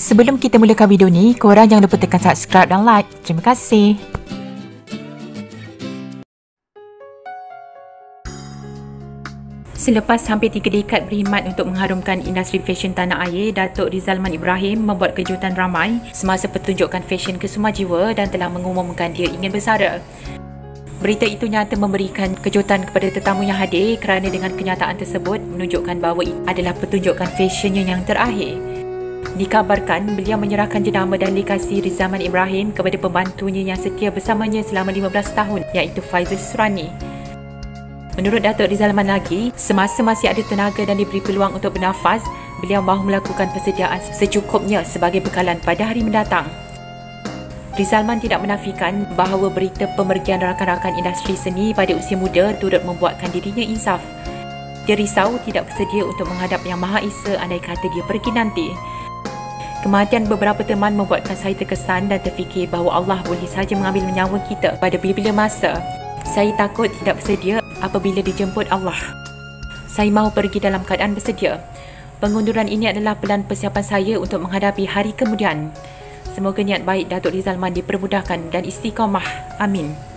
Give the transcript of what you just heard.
Sebelum kita mulakan video ni, korang jangan lupa tekan subscribe dan like. Terima kasih. Selepas hampir tiga dekad berkhidmat untuk mengharumkan industri fashion tanah air, Datuk Rizalman Ibrahim membuat kejutan ramai semasa pertunjukan fashion ke Sumajiwa dan telah mengumumkan dia ingin bersara. Berita itu nyata memberikan kejutan kepada tetamu yang hadir kerana dengan kenyataan tersebut menunjukkan bahawa adalah pertunjukan fashionnya yang terakhir. Dikabarkan beliau menyerahkan jenama dan legasi Rizalman Ibrahim kepada pembantunya yang setia bersamanya selama 15 tahun iaitu Faizul Surani. Menurut Datuk Rizalman lagi, semasa masih ada tenaga dan diberi peluang untuk bernafas, beliau mahu melakukan persediaan secukupnya sebagai bekalan pada hari mendatang. Rizalman tidak menafikan bahawa berita pemergian rakan-rakan industri seni pada usia muda turut membuatkan dirinya insaf. Dia risau tidak bersedia untuk menghadap Yang Maha Esa andai kata dia pergi nanti. Kematian beberapa teman membuatkan saya terkesan dan terfikir bahawa Allah boleh saja mengambil nyawa kita pada bila-bila masa. Saya takut tidak bersedia apabila dijemput Allah. Saya mahu pergi dalam keadaan bersedia. Pengunduran ini adalah pelan persiapan saya untuk menghadapi hari kemudian. Semoga niat baik Datuk Rizalman dipermudahkan dan istiqamah. Amin.